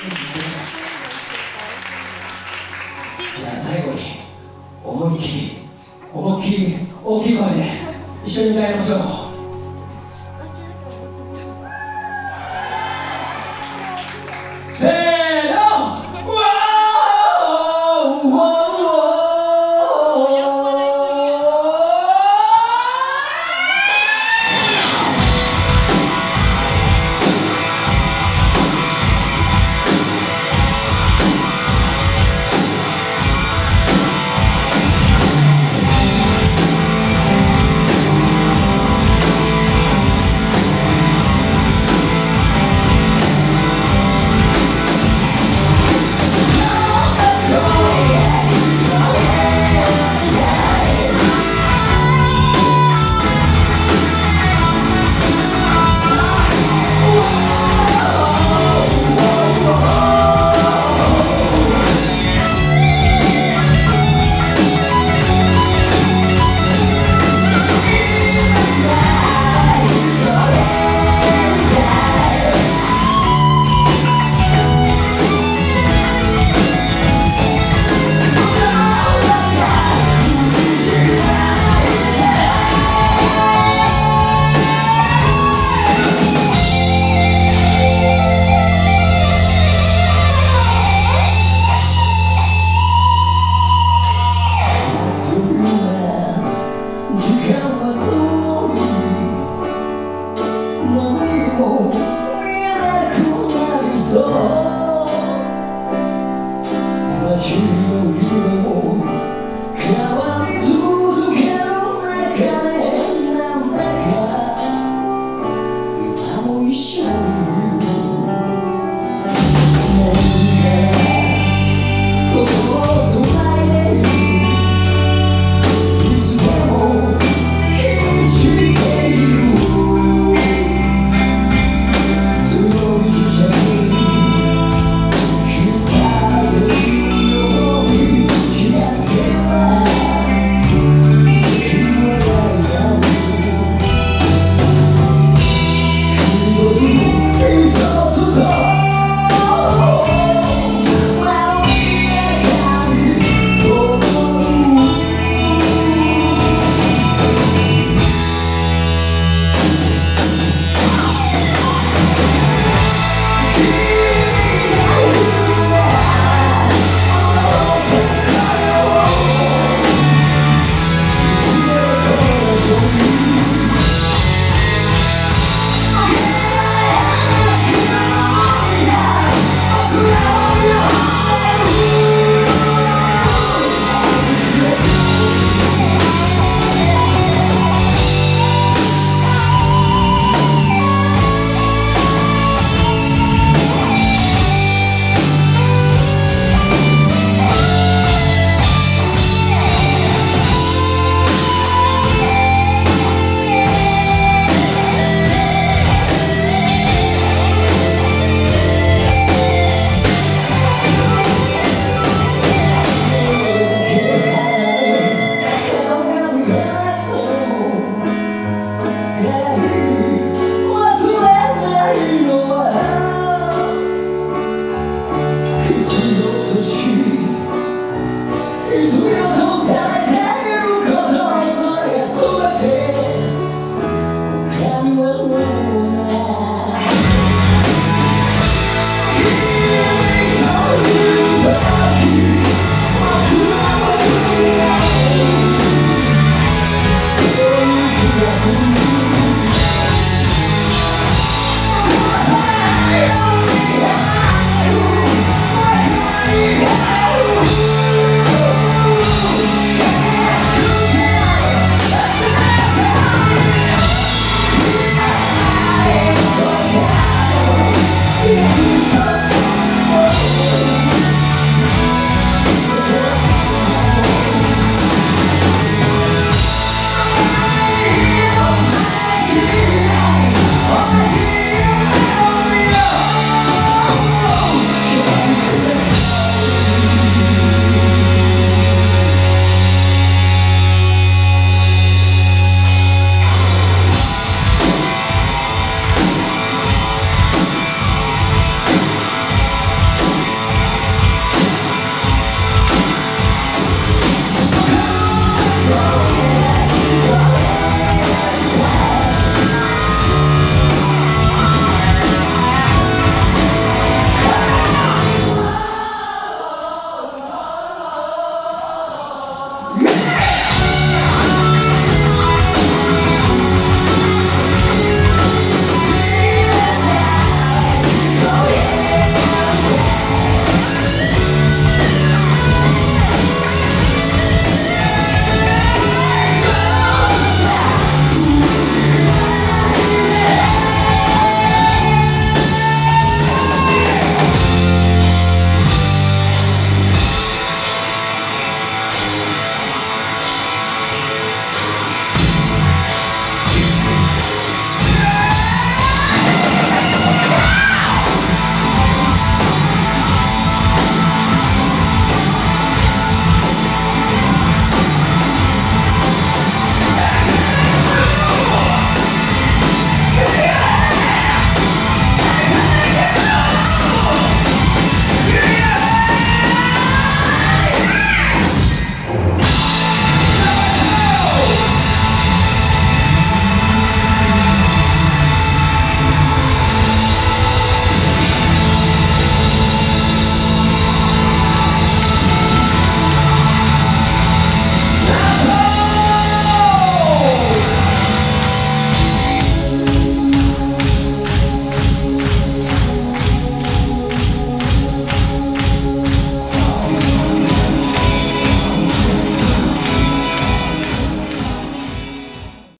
じゃあ最後に思いっきり思いっきり大きい声で一緒に歌いましょう。